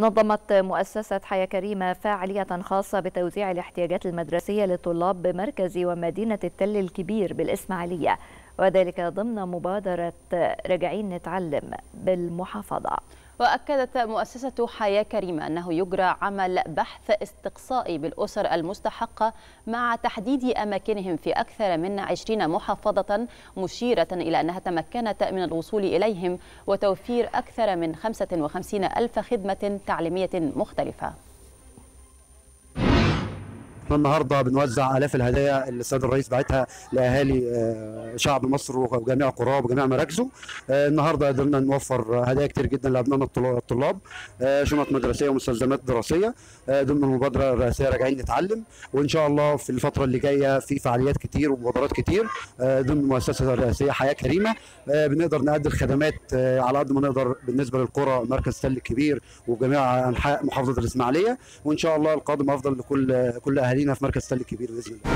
نظمت مؤسسة حياة كريمة فعالية خاصة بتوزيع الاحتياجات المدرسية للطلاب بمركز ومدينة التل الكبير بالإسماعيلية. وذلك ضمن مبادرة راجعين نتعلم بالمحافظة. وأكدت مؤسسة حياة كريمة أنه يجرى عمل بحث استقصائي بالأسر المستحقة مع تحديد أماكنهم في أكثر من 20 محافظة مشيرة إلى أنها تمكنت من الوصول إليهم وتوفير أكثر من 55 ألف خدمة تعليمية مختلفة. إحنا النهارده بنوزع آلاف الهدايا اللي السيد الرئيس بعتها لأهالي آه، شعب مصر وجميع قراه وجميع مراكزه. آه، النهارده قدرنا نوفر هدايا كتير جدا لابنائنا الطل- الطلاب آه، شنط مدرسية ومستلزمات دراسية ضمن المبادرة الرئاسية راجعين نتعلم وإن شاء الله في الفترة اللي جاية في فعاليات كتير ومبادرات كتير ضمن المؤسسه الرئاسيه حياة كريمة بنقدر نقدم خدمات على قد ما نقدر بالنسبة للقرى مركز تل الكبير وجميع أنحاء محافظة الإسماعيلية وإن شاء الله القادم أفضل لكل كل اهالينا في مركز تل الكبير بإذن الله.